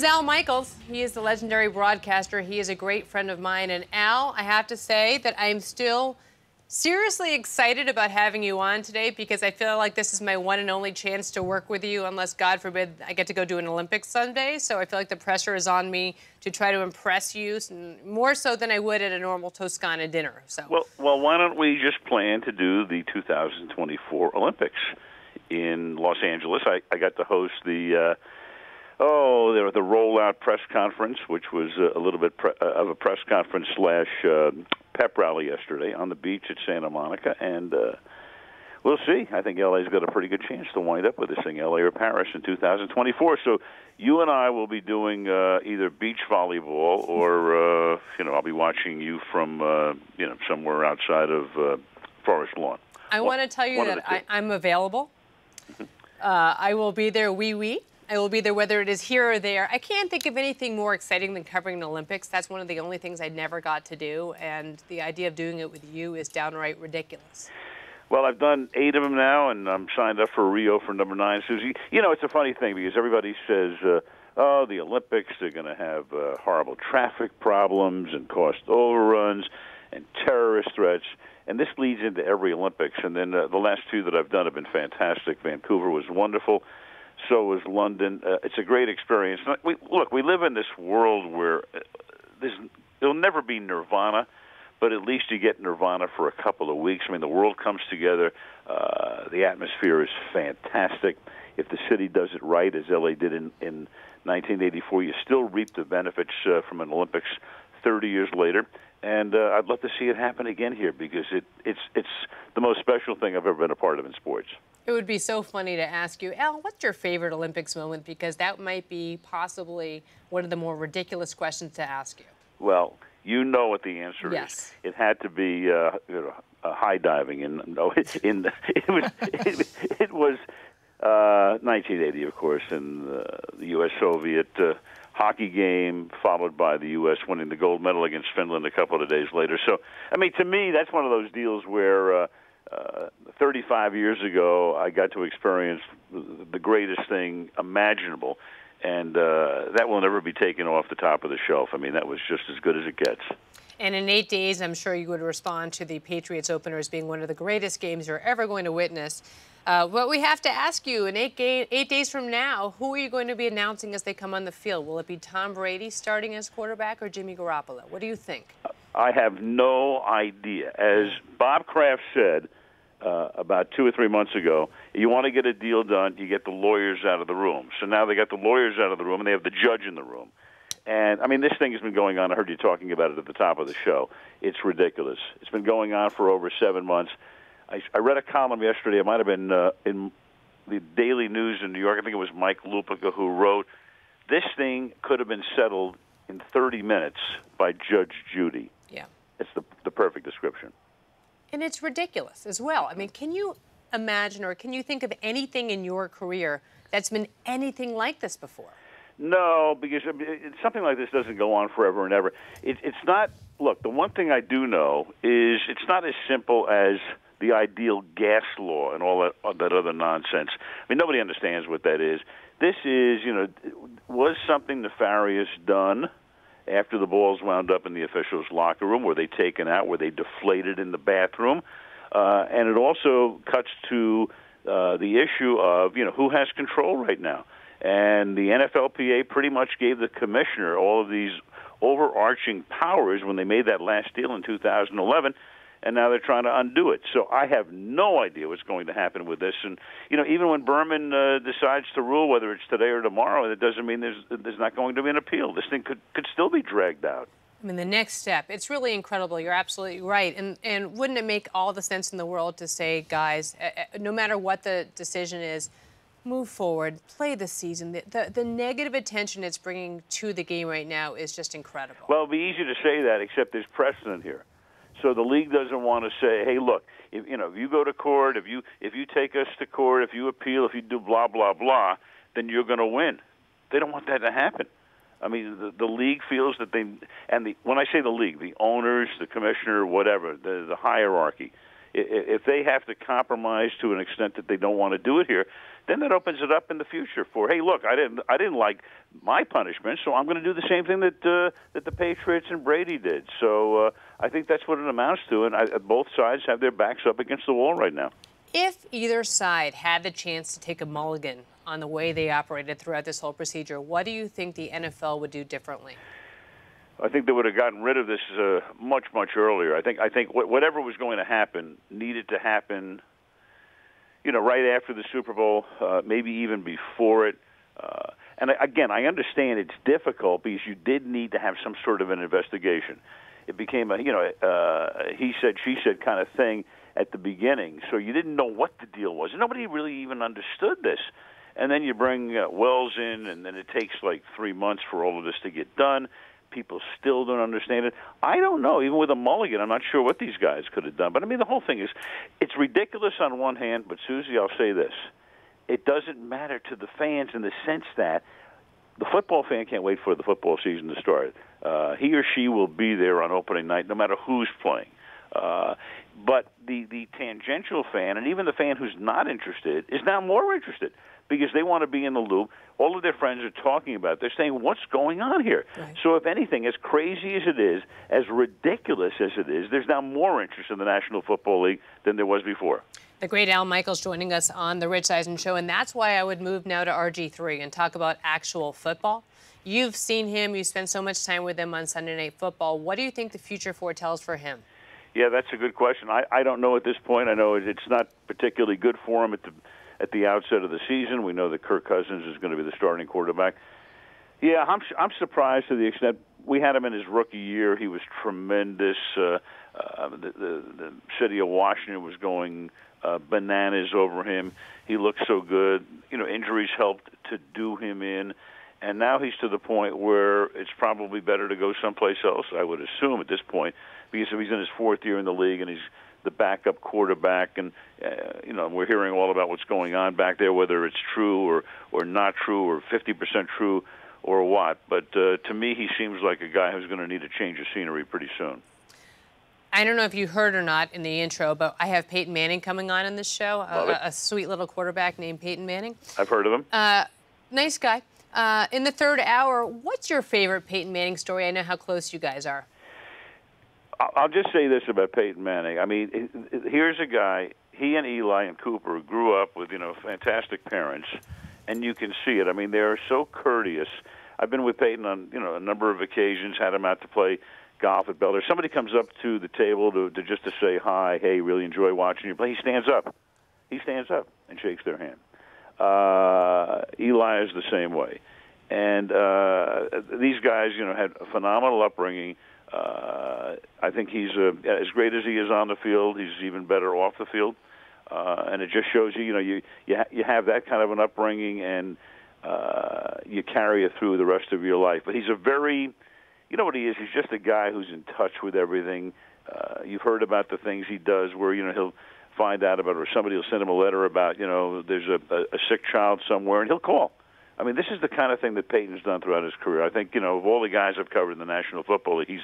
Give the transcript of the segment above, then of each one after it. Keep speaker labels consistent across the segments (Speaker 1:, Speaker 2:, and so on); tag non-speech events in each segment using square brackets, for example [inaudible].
Speaker 1: is Al Michaels. He is the legendary broadcaster. He is a great friend of mine. And Al, I have to say that I'm still seriously excited about having you on today because I feel like this is my one and only chance to work with you, unless, God forbid, I get to go do an Olympics someday. So I feel like the pressure is on me to try to impress you more so than I would at a normal Toscana dinner. So
Speaker 2: well, well, why don't we just plan to do the 2024 Olympics in Los Angeles? I, I got to host the. Uh, Oh, there was the rollout press conference, which was a little bit pre- uh, of a press conference slash uh, pep rally yesterday on the beach at Santa Monica, and uh, we'll see. I think LA's got a pretty good chance to wind up with this thing, LA or Paris, in 2024. So you and I will be doing uh, either beach volleyball, or uh, you know, I'll be watching you from uh, you know somewhere outside of uh, Forest Lawn.
Speaker 1: I want to tell you that I, I'm available. Uh, I will be there wee wee. I will be there whether it is here or there. I can't think of anything more exciting than covering the Olympics. That's one of the only things I never got to do, and the idea of doing it with you is downright ridiculous.
Speaker 2: Well, I've done eight of them now, and I'm signed up for Rio for number nine. Suzy, you know, it's a funny thing because everybody says, uh, "Oh, the Olympics, they're going to have uh, horrible traffic problems and cost overruns and terrorist threats." And this leads into every Olympics. And then uh, the last two that I've done have been fantastic. Vancouver was wonderful so was London. Uh, it's a great experience. We, look, we live in this world where uh, there's, there'll never be nirvana, but at least you get nirvana for a couple of weeks. I mean, the world comes together. Uh, the atmosphere is fantastic. If the city does it right, as LA did in, in 1984, you still reap the benefits uh, from an Olympics 30 years later. And uh, I'd love to see it happen again here because it, it's it's the most special thing I've ever been a part of in sports.
Speaker 1: It would be so funny to ask you, Al, what's your favorite Olympics moment? Because that might be possibly one of the more ridiculous questions to ask you.
Speaker 2: Well, you know what the answer
Speaker 1: yes.
Speaker 2: is. It had to be uh, you know, uh, high diving. In no, [laughs] in the, it was [laughs] it, it was uh, 1980, of course, in uh, the U.S. Soviet uh, hockey game, followed by the U.S. winning the gold medal against Finland a couple of days later. So, I mean, to me, that's one of those deals where. Uh, uh, 35 years ago, I got to experience the greatest thing imaginable, and uh, that will never be taken off the top of the shelf. I mean, that was just as good as it gets.
Speaker 1: And in eight days, I'm sure you would respond to the Patriots opener as being one of the greatest games you're ever going to witness. Uh, but we have to ask you, in eight, ga- eight days from now, who are you going to be announcing as they come on the field? Will it be Tom Brady starting as quarterback or Jimmy Garoppolo? What do you think?
Speaker 2: I have no idea. As Bob Kraft said, uh, about two or three months ago. You want to get a deal done, you get the lawyers out of the room. So now they got the lawyers out of the room, and they have the judge in the room. And I mean, this thing has been going on. I heard you talking about it at the top of the show. It's ridiculous. It's been going on for over seven months. I, I read a column yesterday. It might have been uh, in the Daily News in New York. I think it was Mike Lupica who wrote, "This thing could have been settled in 30 minutes by Judge Judy."
Speaker 1: Yeah,
Speaker 2: it's the the perfect description.
Speaker 1: And it's ridiculous as well. I mean, can you imagine or can you think of anything in your career that's been anything like this before?
Speaker 2: No, because something like this doesn't go on forever and ever. It, it's not. Look, the one thing I do know is it's not as simple as the ideal gas law and all that, all that other nonsense. I mean, nobody understands what that is. This is, you know, was something nefarious done? After the balls wound up in the officials' locker room? Were they taken out? Were they deflated in the bathroom? Uh, and it also cuts to uh, the issue of you know who has control right now. And the NFLPA pretty much gave the commissioner all of these overarching powers when they made that last deal in 2011 and now they're trying to undo it. So I have no idea what's going to happen with this. And you know, even when Berman uh, decides to rule, whether it's today or tomorrow, it doesn't mean there's there's not going to be an appeal. This thing could could still be dragged out.
Speaker 1: I mean, the next step, it's really incredible. You're absolutely right. And, and wouldn't it make all the sense in the world to say, guys, no matter what the decision is, move forward, play the season. The, the, the, negative attention it's bringing to the game right now is just incredible.
Speaker 2: Well, it'd be easy to say that, except there's precedent here. So the league doesn't want to say, "Hey, look, if you know, if you go to court, if you if you take us to court, if you appeal, if you do blah blah blah, then you're going to win." They don't want that to happen. I mean, the, the league feels that they and the when I say the league, the owners, the commissioner, whatever, the the hierarchy if they have to compromise to an extent that they don't want to do it here, then that opens it up in the future for hey, look, I didn't I didn't like my punishment, so I'm going to do the same thing that uh, that the Patriots and Brady did. So uh, I think that's what it amounts to, and I, both sides have their backs up against the wall right now.
Speaker 1: If either side had the chance to take a mulligan on the way they operated throughout this whole procedure, what do you think the NFL would do differently?
Speaker 2: I think they would have gotten rid of this uh, much, much earlier. I think I think whatever was going to happen needed to happen. You know, right after the Super Bowl, uh, maybe even before it. Uh, and again, I understand it's difficult because you did need to have some sort of an investigation. It became a you know uh, he said she said kind of thing at the beginning, so you didn't know what the deal was. Nobody really even understood this. And then you bring uh, Wells in, and then it takes like three months for all of this to get done People still don't understand it. I don't know. Even with a mulligan, I'm not sure what these guys could have done. But I mean, the whole thing is, it's ridiculous on one hand. But Suzy, I'll say this: it doesn't matter to the fans in the sense that the football fan can't wait for the football season to start. Uh, he or she will be there on opening night, no matter who's playing. Uh, but the the tangential fan and even the fan who's not interested is now more interested because they want to be in the loop. All of their friends are talking about. It. They're saying, "What's going on here?" Right. So, if anything, as crazy as it is, as ridiculous as it is, there's now more interest in the National Football League than there was before.
Speaker 1: The great Al Michaels joining us on the Rich Eisen Show, and that's why I would move now to RG3 and talk about actual football. You've seen him. You spent so much time with him on Sunday Night Football. What do you think the future foretells for him?
Speaker 2: Yeah, that's a good question. I, I don't know at this point. I know it's not particularly good for him at the at the outset of the season. We know that Kirk Cousins is going to be the starting quarterback. Yeah, I'm I'm surprised to the extent we had him in his rookie year. He was tremendous. Uh, uh, the, the the city of Washington was going uh, bananas over him. He looked so good. You know, injuries helped to do him in, and now he's to the point where it's probably better to go someplace else. I would assume at this point, because he's in his fourth year in the league and he's the backup quarterback, and uh, you know we're hearing all about what's going on back there, whether it's true or or not true, or 50% true, or what. But uh, to me, he seems like a guy who's going to need a change of scenery pretty soon.
Speaker 1: I don't know if you heard or not in the intro, but I have Peyton Manning coming on in this show, a, a, sweet little quarterback named Peyton Manning.
Speaker 2: I've heard of him.
Speaker 1: Uh, nice guy. Uh, in the third hour, what's your favorite Peyton Manning story? I know how close you guys are.
Speaker 2: I'll just say this about Peyton Manning. I mean, here's a guy. He and Eli and Cooper grew up with you know fantastic parents, and you can see it. I mean, they're so courteous. I've been with Peyton on you know a number of occasions. Had him out to play golf at Bel. Somebody comes up to the table to, to just to say hi. Hey, really enjoy watching you play. He stands up. He stands up and shakes their hand. Uh, Eli is the same way, and uh, these guys, you know, had a phenomenal upbringing uh, I think he's uh, as great as he is on the field. He's even better off the field, uh, and it just shows you, you know, you you, ha- you have that kind of an upbringing, and uh, you carry it through the rest of your life. But he's a very, you know what he is? He's just a guy who's in touch with everything. Uh, you've heard about the things he does, where you know he'll find out about, it, or somebody will send him a letter about, you know, there's a, a, a sick child somewhere, and he'll call I mean, this is the kind of thing that Peyton's done throughout his career. I think you know of all the guys I've covered in the National Football League, he's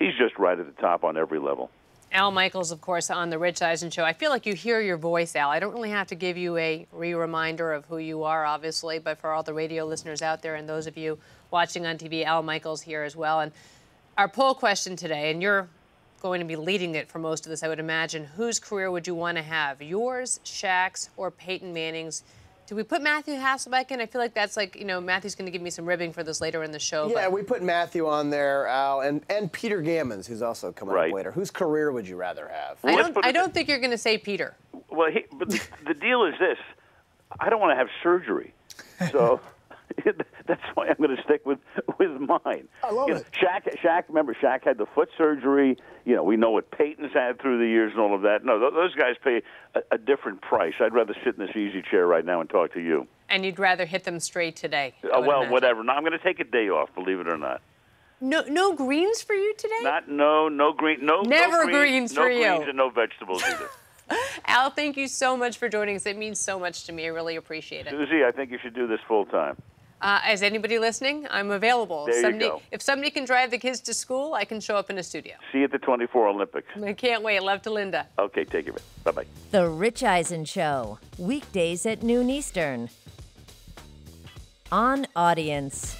Speaker 2: he's just right at the top on every level.
Speaker 1: Al Michaels, of course, on the Rich Eisen show. I feel like you hear your voice, Al. I don't really have to give you a re-reminder of who you are, obviously, but for all the radio listeners out there and those of you watching on TV, Al Michaels here as well. And our poll question today, and you're going to be leading it for most of this, I would imagine. Whose career would you want to have? Yours, Shaq's, or Peyton Manning's? Do we put Matthew Hasselbeck in? I feel like that's like, you know, Matthew's going to give me some ribbing for this later in the show.
Speaker 3: Yeah, but... we put Matthew on there, Al, and, and Peter Gammons, who's also coming right. up later. Whose career would you rather have?
Speaker 1: Well, I don't, I don't think you're going to say Peter.
Speaker 2: Well, he, but the deal is this I don't want to have surgery. So. [laughs] That's why I'm going to stick with with mine.
Speaker 3: I love
Speaker 2: you
Speaker 3: it.
Speaker 2: Shaq, Shaq, remember Shaq had the foot surgery. You know, we know what Peyton's had through the years and all of that. No, th- those guys pay a, a different price. I'd rather sit in this easy chair right now and talk to you.
Speaker 1: And you'd rather hit them straight today?
Speaker 2: Uh, well, imagine. whatever. No, I'm going to take a day off. Believe it or not.
Speaker 1: No, no greens for you today.
Speaker 2: Not no, no green, no.
Speaker 1: Never
Speaker 2: no
Speaker 1: greens, greens
Speaker 2: for
Speaker 1: no you.
Speaker 2: No greens and no vegetables either. [laughs]
Speaker 1: Al, thank you so much for joining us. It means so much to me. I really appreciate it.
Speaker 2: Suzy, I think you should do this full time.
Speaker 1: Uh, as anybody listening, I'm available.
Speaker 2: There you go.
Speaker 1: If somebody can drive the kids to school, I can show up in a studio.
Speaker 2: See you at the 24 Olympics.
Speaker 1: I can't wait. Love to Linda.
Speaker 2: Okay, take care. Bye bye.
Speaker 4: The Rich Eisen Show, weekdays at noon Eastern. On Audience.